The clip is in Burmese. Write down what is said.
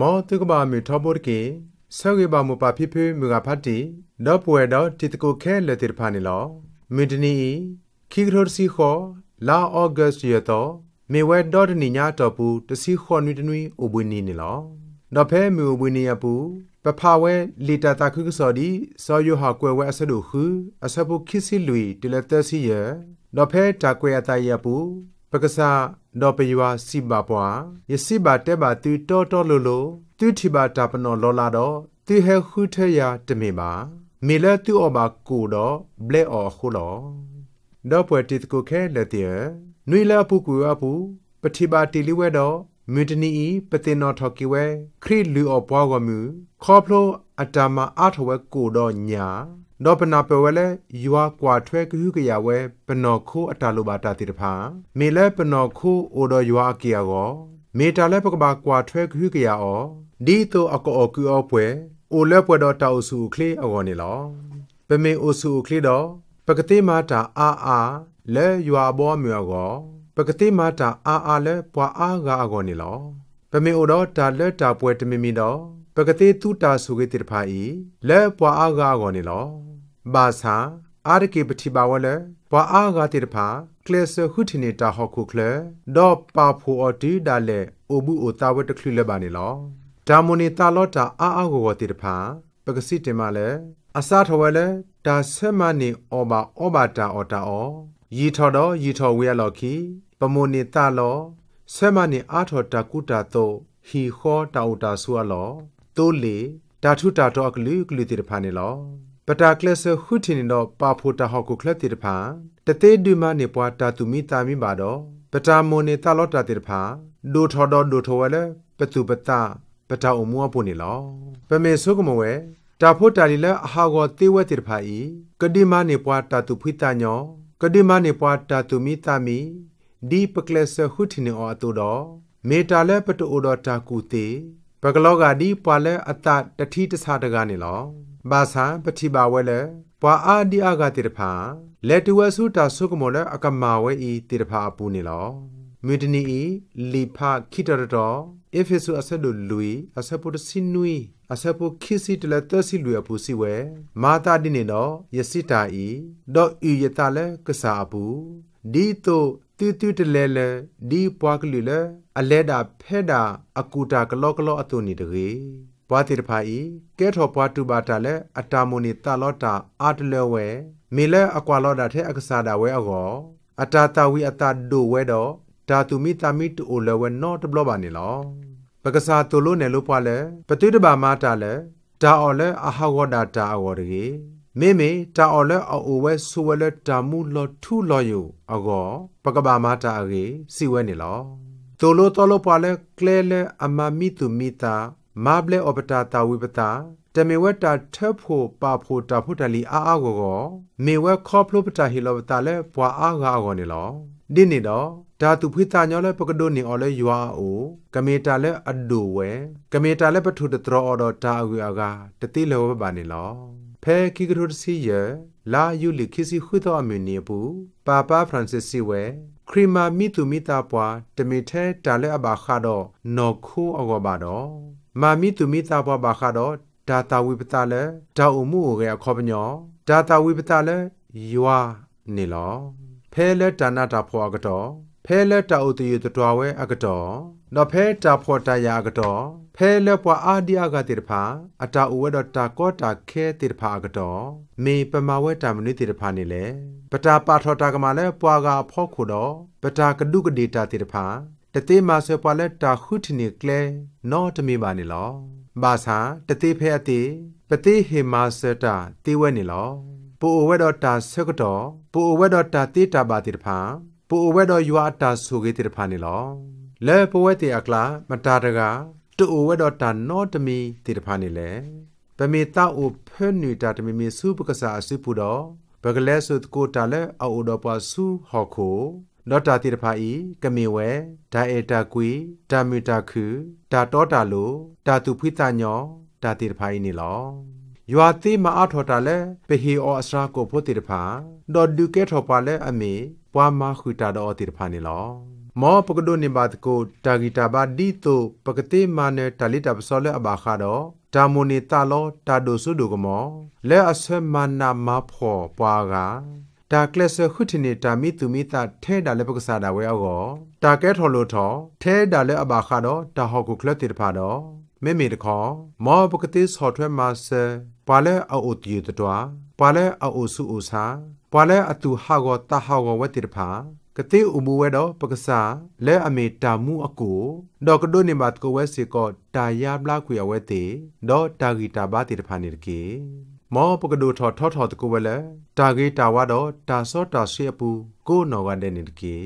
မောတုကဘာမီထောဘောကေဆောက်ရပါမူပါဖိဖိမူကဖတ်တီတော့ပွဲတော့တိတကိုခဲလက်တိဖာနေလောမီတနီခိကရိုစီခောလာအောဂတ်စ်ရတော့မေဝဲဒေါ်တနီညာတော့ပူတစီခောနွီတနွီအိုဘွေနီနေလောတော့ဖဲမီအိုဘွေနီယပူပဖာဝဲလီတာတာခုကစော်ဒီစောယဟာကွယ်ဝဲအဆဒုခုအဆပုခိစီလူီတလက်တစီယတော့ဖဲတာကွယ်အတရပူပကစား တော့ပယဝစီဘာပွားယစီဘာတဲဘာတူတော်တော်လိုလိုတူတီဘာတာပနောလောလာတော့တူဟဲခုထရတမေပါမေလတူအဘာကိုတော့ဘလက်အော်ခုလောတော့ပွဲတိတကိုခဲလက်တည်းနွေလာပူကူအပူပတိဘာတီလီဝဲတော့မြတနီဤပတင်တော်ထော်ကီဝဲခရစ်လူအပွားကမှုခေါပလိုအတမအထဝဲကိုတော့ညာ ဒေါပနာပဝဲလဲယွာကွာထွဲကဟုကရဝဲပနော်ခိုးအတလိုပါတာတိတဖာမေလဲပနော်ခိုးအိုတော်ယွာကီယာကိုမေတာလဲပကဘာကွာထွဲကဟုကရအောဒီတိုအကောအကူအောပွဲအိုလဲပွဲတော်တောက်စုခလေးအောနေလောပမေအိုစုခလေးတော့ပကတိမာတာအာအာလဲယွာဘောမြောကိုပကတိမာတာအာအာလဲပွာအာဂါအကောနေလောပမေအိုတော့တာလက်တာပွဲတမီမီတော့ ပကတိတုတာဆုကေတိတဖာဤလဲပွာအာဂါအကောနေလောဘာသာအာရကေပတိပါဝလဲပွာအာဂါတိတဖာကလစဟုတိနေတာဟောခုကလဒေါ်ပါဖိုအတီဒါလေအိုဘူးအိုတာဝတ်တခလလဲပါနေလောဒါမွန်နေတာလောတာအာအာကိုတိတဖာပကစီတင်မလဲအစားထဝဲလဲဒါဆက်မနေအောဘာအောဘာတာအောတာအောရီထော်တော့ရီထော်ဝဲလော်ခီပမွန်နေတာလောဆက်မနေအာထော်တာကုတာတော့ဟီခောတာဥတာဆူအလော တိုးလေတာထုတာတော့ကလူကလူတိတဖာနေလောပတာကလဆခုထင်းတော့ပါဖိုတာဟောက်ကိုခလက်တိတဖာတသေးဒူမနေပွားတာတူမီတာမီပါတော့ပတာမွန်နေတာလောတာတိတဖာဒိုထော်တော့ဒိုထော်ဝဲလဲပတူပတာပတာအမှုအဖို့နေလောပမေဆုကမဝဲတာဖို့တာလီလဲအဟာကိုတေဝဲတိတဖာဤကတိမနေပွားတာတူဖိတာညောကတိမနေပွားတာတူမီတာမီဒီပကလဆခုထင်းအောအတူတော့မေတာလဲပတူတော်တာကူတေ ပကလောကဒီပွာလဲအတတတိတဆာတကနေလောဘာသာပတိပါဝဲလဲပွာအာဒီအာဂတိတဖာလက်တဝဆုတာဆုကမောလဲအကမာဝဲဤတိတဖာပူနေလောမြတနီဤလီဖာခိတရတော်အဖေဆုအဆက်လူလူအဆက်ပုတစင်နွီအဆက်ပုခိစီတလတစီလူအပူစီဝဲမာတာဒီနေတော့ယစိတာဤတော့ဤယတလဲကစားအပူဒီတော့ တူတူတလဲလဲဒီပွားကလူလဲအလဲတာဖဲတာအကူတာကလောကလောအတုန်နေတကေပွားတိတဖာဤကဲထော်ပွားတူပါတာလဲအတာမုန်နီတာလောတာအာတလဲဝဲမေလဲအကွာလောတာထဲအကစားတာဝဲအောအတာတာဝီအတာဒိုဝဲတော့ဒါတူမီတာမီတူလဝဲနော့တဘလပါနေလောပကစားတူလို့နယ်လို့ပွားလဲပတိတဘာမာတာလဲဒါအော်လဲအဟဝဒတာအော်ရေ မေမေတာအော်လဲအိုဝဲဆူဝဲလဲတာမူလောထူလောယုအကောပကဘာမာတာရေစီဝဲနေလောတူလို့တော်လို့ပွားလဲကလဲလဲအမမီတူမီတာမဘလဲအော်ပတာတာဝိပတာတမေဝတာထဖို့ပါဖို့တာဖို့တလီအာအာကိုကိုမေဝခေါဖလို့ပတာဟီလောပတာလဲဘွာအာဂါအောနေလောဒီနေတော့ဓာတုဖိတာညောလဲပကဒိုနေအော်လဲယွာအိုကမေတာလဲအဒိုဝဲကမေတာလဲပထုတတရောအော်တော့တာအကွေအကတတိလောဘာနေလော ဖဲခိကရုတစီယလာယူလီခိစီခွသောအမီနေဘူးပါပါဖရန်စစ်စီဝဲခရီမာမီတူမီတာပွားတမီထဲတာလဲအဘာခါတော့နော်ခိုးအောပါတော့မာမီတူမီတာပွားဘာခါတော့ဒါတာဝိပတာလဲဒါအမှုကိုရခေါ်ပညောဒါတာဝိပတာလဲယွာနေလောဖဲလဲဒါနာတာဖောအကတော့ ဖဲလက်တာဥတရတတော်ဝဲအကတော်နော်ဖဲတာဖော်တရာကတော်ဖဲလက်ပွားအာဒီယာကတိတဖာအတာဥဝဲတော်တာကောတာခဲတိတဖာကတော်မေပမဝဲတာမနုတိတဖာနေလေပတာပါထောတာကမာလဲပွားကဖောက်ခုတော်ပတာကဒုကဒေတာတိတဖာတသေးမဆွဲပွားလဲတာခုထနေကလဲနောတမေပါနေလောဘာသာတသေးဖဲအသေးပတိဟေမာစတာတေဝဲနေလောပိုအဝဲတော်တာဆကတော်ပိုအဝဲတော်တာတေတာပါတိတဖာ ပူဝဲတော့ယွာတာဆိုကေတိဖာနေလောလဲပဝဲတေအကလာမတာတကတူဝဲတော့တာနောတမီတိဖာနေလေပမေတာအိုဖဲနွေတာတမီမီစုပကစားအစုပူတော့ဘဂလဲဆုကိုတာလဲအိုတော့ပွားစုဟော်ခိုလောတာတိတဖာဤကမေဝဲဒါအေတာကွီဒါမီတာခုဒါတောတာလိုဒါသူဖိတညောဒါတိတဖာဤနေလော ယွာတိမအားထော်တာလဲပဟီအောအစရာကိုဖို့တိတဖာဒေါ်ဒုကေထော်ပါလဲအမေပွားမခွတာတော့တိတဖာနေလောမောပကဒိုနေပါတကိုတာဂီတာဘာဒီတိုပကတိမာနေတာလီတာပစောလေအဘာခါတော့တာမိုနေတာလောတာဒိုဆုဒိုကမောလဲအဆမနာမဖောပွားကတာကလစခုထနေတာမီတူမီတာထဲဒါလေပကစားတာဝဲအောကောတာကဲထော်လို့ထော်ထဲဒါလေအဘာခါတော့တာဟောကုကလတိတဖာတော့ မေမေတခေါမောပကတိဆော်ထွဲမာဆပါလဲအိုတီတတွာပါလဲအိုဆုအိုစာပါလဲအတူဟာကောတာဟာကောဝဲတိတဖာကတိဥမူဝဲတော့ပကစားလဲအမေတာမှုအကိုဒေါကဒိုနေမတ်ကိုဝဲစီကောတာယာဘလာခွေဝဲတေဒေါတာဂီတာဘာတိတဖာနေတကေမောပကဒိုထော်ထော်ထော်တကိုဝဲလဲတာဂီတာဝါတော့တာစောတာရှေပူကိုနော်ကန်တဲ့နေတကေ